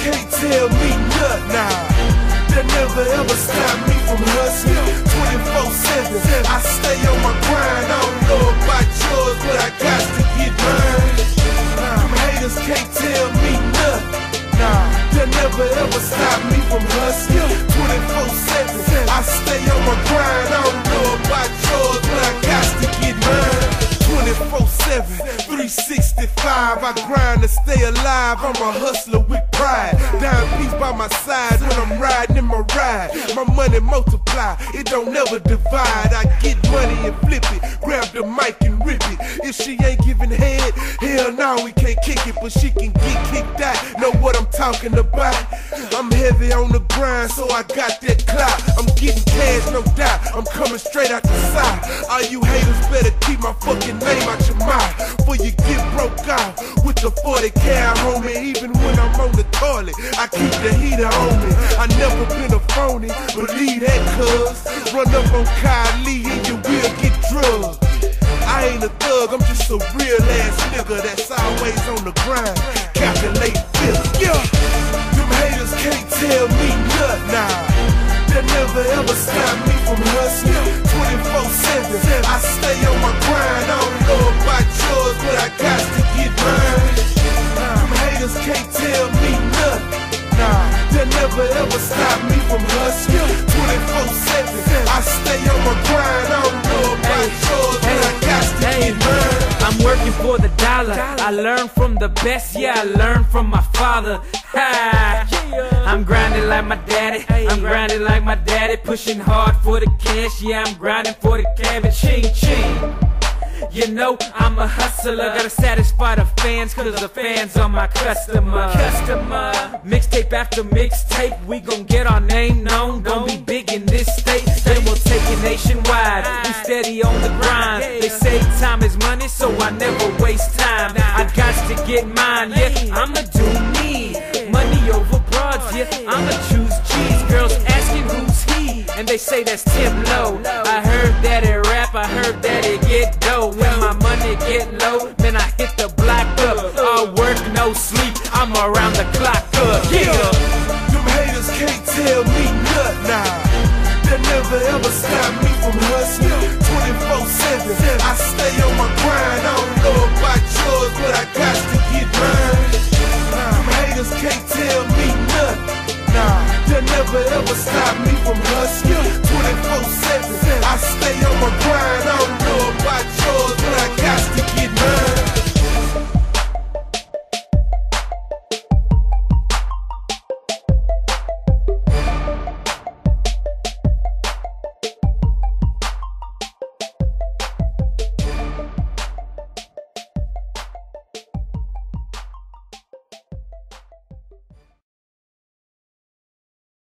can't tell me nothing. Nah, they never ever stop me from hustling. 24/7, I stay on my grind. I don't know about yours, but I got to get mine. Them haters can't tell me nothing. Nah, they never ever stop me from hustling. 24/7, I stay on my grind. I don't know about yours, but I got to get mine. 24-7, 365 I grind to stay alive I'm a hustler with pride Piece by my side when I'm riding in my ride. My money multiply, it don't never divide. I get money and flip it, grab the mic and rip it. If she ain't giving head, hell no we can't kick it But she can get kicked out, know what I'm talking about? I'm heavy on the grind so I got that clout. I'm getting cash no doubt, I'm coming straight out the side. All you haters better keep my fucking name out your mouth Before you get broke out with the 40 cal, homie Even when I'm on the toilet, I the heater on me. I never been a phony, believe that cuz. Run up on Kyle Lee and you will get drugged. I ain't a thug, I'm just a real ass nigga that's always on the grind. Calculate this, yeah. Them haters can't tell me ever stop me from hustling 24-7, I stay on my grind I don't know about yours, but I got to Hey, get mine I'm working for the dollar. I learn from the best, yeah, I learned from my father. Ha! I'm grinding like my daddy. I'm grinding like my daddy. Pushing hard for the cash, yeah, I'm grinding for the cabbage. Ching, ching. You know, I'm a hustler. Gotta satisfy the fans, cause the fans are my customer. Customer. Mixtape after mixtape, we gon' get our name known. Gon' be big in this state, then we'll take it nationwide. We steady on the grind. They say time is money, so I never waste time. I got to get mine, yeah. I'ma do me. Money over broads, yeah. I'ma choose G's. Girls asking who's he, and they say that's Tim-Lo. I heard that it get dough. When my money get low, then I hit the block up. All work, no sleep, I'm around the clock up. Yeah. Them haters can't tell me nothing, nah. They never ever stop me from hustling 24-7, I